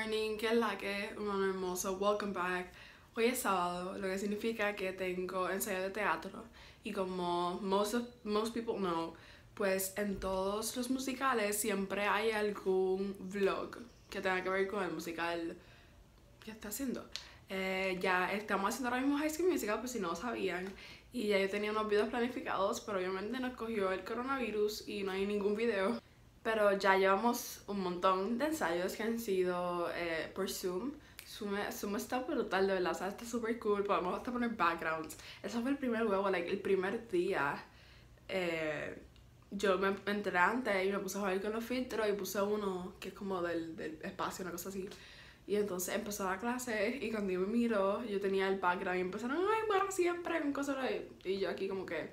morning, que es la que honor hermoso, welcome back. Hoy es sábado, lo que significa que tengo ensayo de teatro y como most, of, most people know, pues en todos los musicales siempre hay algún vlog que tenga que ver con el musical que está haciendo. Eh, ya estamos haciendo ahora mismo High School Musical, pues si no lo sabían. Y ya yo tenía unos videos planificados, pero obviamente nos cogió el coronavirus y no hay ningún video. Pero ya llevamos un montón de ensayos que han sido eh, por Zoom. Zoom, Zoom, está brutal, de verdad, o sea, está súper cool, podemos hasta poner backgrounds. Eso fue el primer huevo, like, el primer día. Eh, yo me enteré antes y me puse a jugar con los filtros y puse uno que es como del, del espacio, una cosa así. Y entonces empezó la clase y cuando yo me miro, yo tenía el background y empezaron, ay, bueno, siempre, con cosas Y yo aquí como que,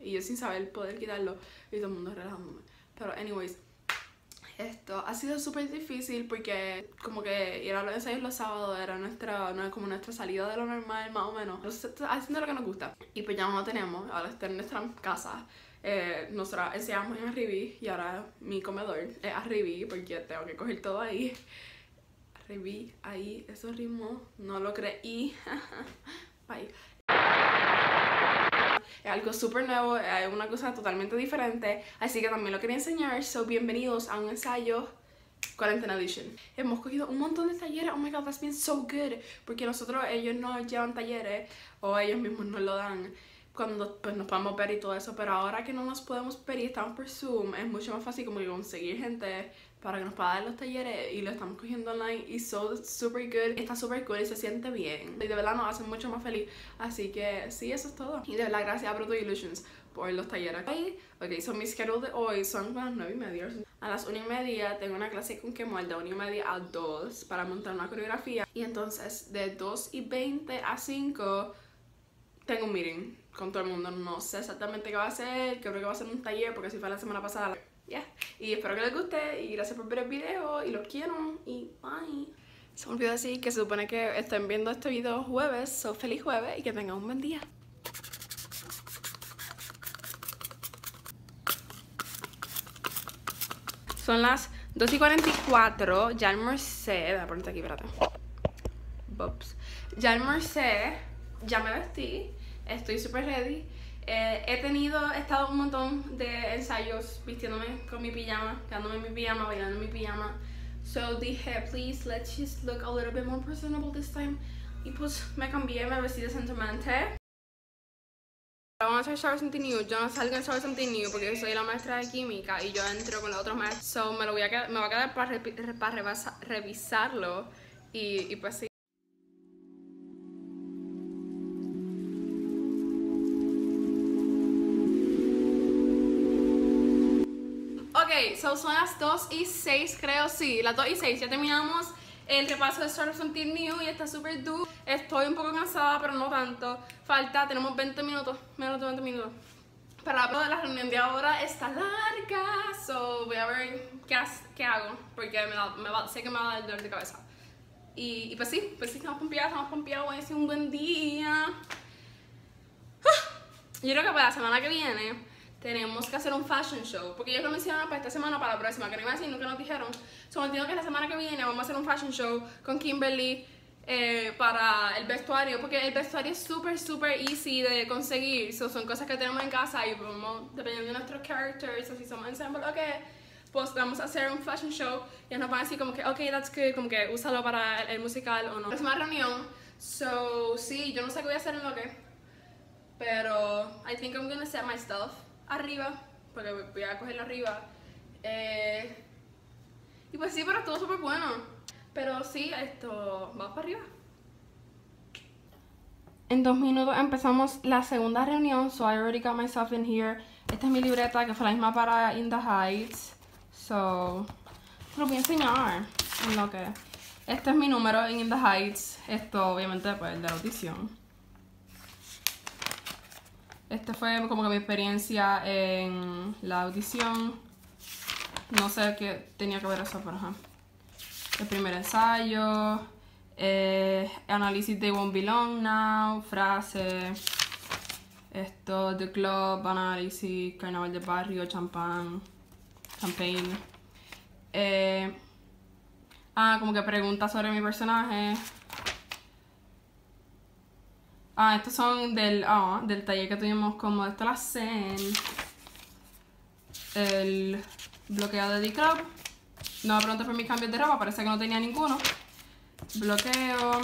y yo sin saber poder quitarlo y todo el mundo relajándome. Pero anyways, esto ha sido súper difícil porque como que ir a los ensayos los sábados era nuestra, como nuestra salida de lo normal, más o menos. Haciendo lo que nos gusta. Y pues ya no lo tenemos, ahora está en nuestra casa. Eh, nosotros enseñamos en Arribi y ahora mi comedor es Arribi porque tengo que coger todo ahí. Arribi, ahí, esos ritmos, no lo creí. Algo súper nuevo, es una cosa totalmente diferente, así que también lo quería enseñar, so bienvenidos a un ensayo Quarantena Edition. Hemos cogido un montón de talleres, oh my god, that's been so good, porque nosotros, ellos no llevan talleres, o ellos mismos nos lo dan, cuando pues, nos podemos ver y todo eso, pero ahora que no nos podemos ver y estamos por Zoom, es mucho más fácil como conseguir gente para que nos pueda dar los talleres y lo estamos cogiendo online y so super good, está super cool y se siente bien. Y de verdad nos hace mucho más feliz. Así que sí, eso es todo. Y de verdad gracias a Proto Illusions por los talleres. Ahí ok, so mi schedule de hoy son las 9 y media. A las 1 y media tengo una clase con Kemal de 1 y media a 2 para montar una coreografía. Y entonces de 2 y 20 a 5 tengo un meeting con todo el mundo. No sé exactamente qué va a ser creo que va a ser un taller porque así fue la semana pasada ya. Y espero que les guste y gracias por ver el video y los quiero y bye. Se me olvidó decir que se supone que estén viendo este video jueves, so feliz jueves y que tengan un buen día. Son las 2 y 44, ya almorcé, voy a ponerte aquí, espérate. Bops. Ya almorcé, ya me vestí, estoy super ready. Eh, he tenido, he estado un montón de ensayos vistiéndome con mi pijama, quedándome en mi pijama, bailando en mi pijama. So dije, please, let's just look a little bit more presentable this time. Y pues me cambié, me vestí decentemente. Vamos a hacer Shower Something New. Yo no salgo en Shower Something New porque soy la maestra de química y yo entro con la otra maestra. So me lo voy a quedar, me va a quedar para, para revisarlo y, y pues sí. So son las 2 y 6 creo, sí, las 2 y 6, ya terminamos el repaso de of Something New y está súper duro. Estoy un poco cansada, pero no tanto. Falta, tenemos 20 minutos, menos de 20 minutos. Para la reunión de ahora está larga, so voy a ver qué, qué hago, porque me, me va, sé que me va a dar dolor de cabeza. Y, y, pues sí, pues sí, estamos pompeados, estamos pompeados, hoy a un buen día. Yo creo que para la semana que viene tenemos que hacer un fashion show. Porque ellos lo mencionaron para esta semana, para la próxima, que no iba a decir, nunca nos dijeron. So, entiendo que la semana que viene vamos a hacer un fashion show con Kimberly eh, para el vestuario. Porque el vestuario es súper, súper easy de conseguir. So, son cosas que tenemos en casa y podemos, dependiendo de nuestros characters, o si somos ensemble o qué, pues vamos a hacer un fashion show. Y nos van a decir como que, ok, that's good, como que úsalo para el, musical o no. Una reunión. So, sí, yo no sé qué voy a hacer en lo que. Pero, I think I'm gonna set my stuff arriba, porque voy a cogerlo arriba. Eh, y pues sí, pero estuvo súper bueno. Pero sí, esto, vamos para arriba. En dos minutos empezamos la segunda reunión, so I already got myself in here. Esta es mi libreta, que fue la misma para In the Heights. So, lo voy a enseñar en lo que... Este es mi número en In the Heights. Esto, obviamente, pues, de la audición. Esta fue como que mi experiencia en la audición. No sé qué tenía que ver eso, pero ajá. El primer ensayo, eh, análisis de Won't Belong Now, frase, esto, The Club, análisis, carnaval de barrio, champán, campaign. Eh, Ah, como que preguntas sobre mi personaje. Ah, estos son del, ah, del taller que tuvimos como esto la Zen. El bloqueo de D-Club. No me pregunté por mis cambios de ropa, parece que no tenía ninguno. Bloqueo.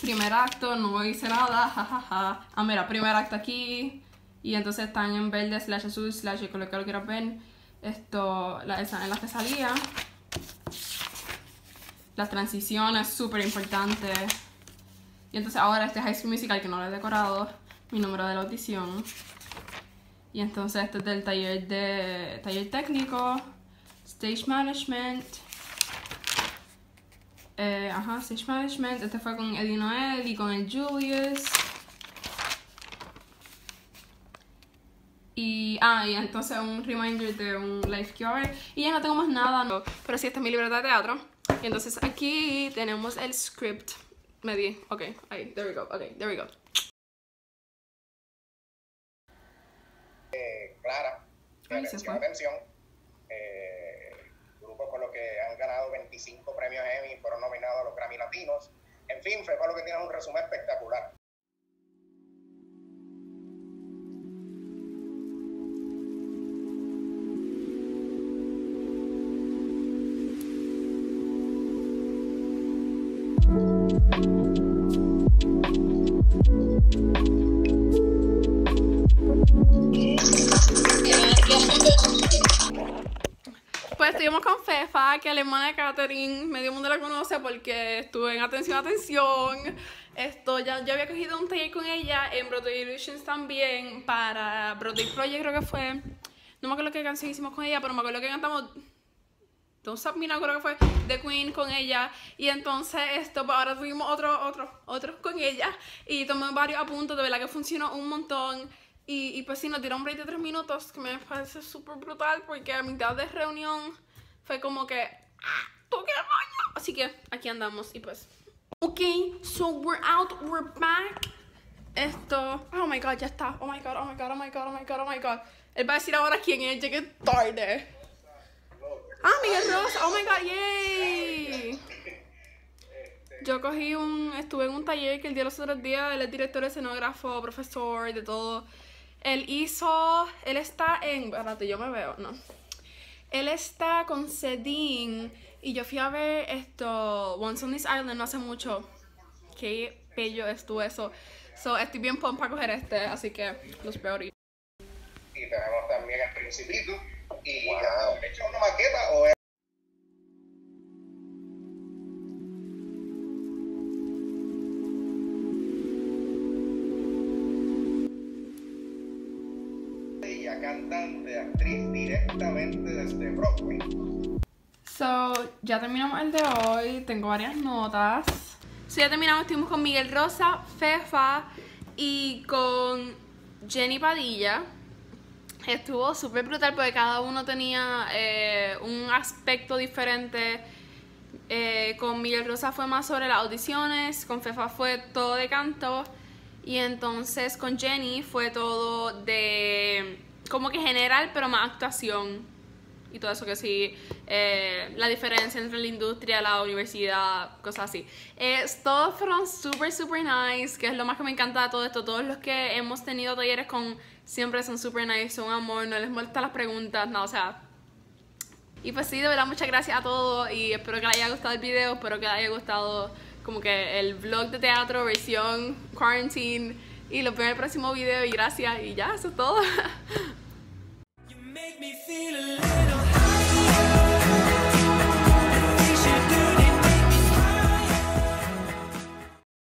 Primer acto, no hice nada, jajaja. Ah, mira, primer acto aquí. Y entonces están en verde, slash azul, slash con lo que lo quieras ver. Esto, esa en la que salía. Las transiciones, súper importante. Y entonces ahora este High School Musical que no lo he decorado, mi número de la audición. Y entonces este es del taller de taller técnico, Stage Management. Eh, ajá, Stage Management. Este fue con Eddie Noel y con el Julius. Y, ah, y entonces un reminder de un live que Y ya no tengo más nada, no. Pero sí, esta es mi libreta de teatro. Y entonces aquí tenemos el script. Me di, ok, ahí, there we go, ok, there we go. Eh, Clara, atención, atención. Eh, grupos con los que han ganado 25 premios Emmy, fueron nominados a los Grammy Latinos. En fin, fue con lo que tiene un resumen espectacular. Estuvimos con Fefa, que la hermana de Katherine, medio mundo la conoce porque estuve en Atención, Atención. Esto, ya, yo había cogido un taller con ella en Broadway Illusions también para Broadway Project, creo que fue. No me acuerdo qué canción hicimos con ella, pero me acuerdo que cantamos Don't Stop Me creo que fue The Queen con ella. Y entonces esto, pues ahora tuvimos otro, otro, otro con ella. Y tomé varios apuntes, de verdad que funcionó un montón. Y, y pues sí, nos dieron un break de tres minutos, que me parece súper brutal, porque a mitad de reunión fue como que, ¡ah! ¡Toqué el baño! Así que aquí andamos y pues... Ok, so we're out, we're back. Esto, oh my god, ya está. Oh my god, oh my god, oh my god, oh my god, oh my god. Él va a decir ahora quién es, llegué tarde. Ah, Miguel Rosa, oh my god, yay. Yo cogí un, estuve en un taller que el día de los otros días, él es director, escenógrafo, profesor, de todo. Él hizo, él está en, espérate, yo me veo, no. Él está con Cedin y yo fui a ver esto, Once on This Island no hace mucho. Qué bello estuvo eso. So, estoy bien pumped para coger este, así que los veo. Y tenemos también el Principito. Y wow. hecho una maqueta o es cantante, actriz directamente desde Broadway. So, ya terminamos el de hoy. Tengo varias notas. So, ya terminamos. Estuvimos con Miguel Rosa, Fefa y con Jenny Padilla. Estuvo súper brutal porque cada uno tenía eh, un aspecto diferente. Eh, con Miguel Rosa fue más sobre las audiciones, con Fefa fue todo de canto y entonces con Jenny fue todo de como que general, pero más actuación y todo eso que sí, eh, la diferencia entre la industria, la universidad, cosas así. todos fueron súper, súper nice, que es lo más que me encanta de todo esto. Todos los que hemos tenido talleres con siempre son súper nice, son amor, no les molestan las preguntas, no, o sea. Y pues sí, de verdad, muchas gracias a todos y espero que les haya gustado el video, espero que les haya gustado como que el vlog de teatro versión quarantine y lo veo en el próximo video y gracias y ya, eso es todo.